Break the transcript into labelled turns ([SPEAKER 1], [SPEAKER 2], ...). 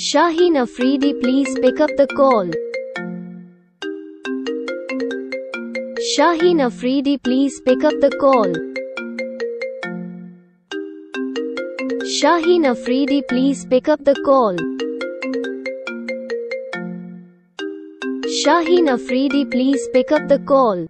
[SPEAKER 1] Shaheen Afridi please pick up the call. Shaheen Afridi please pick up the call. Shaheen Afridi please pick up the call. Shaheen Afridi please pick up the call.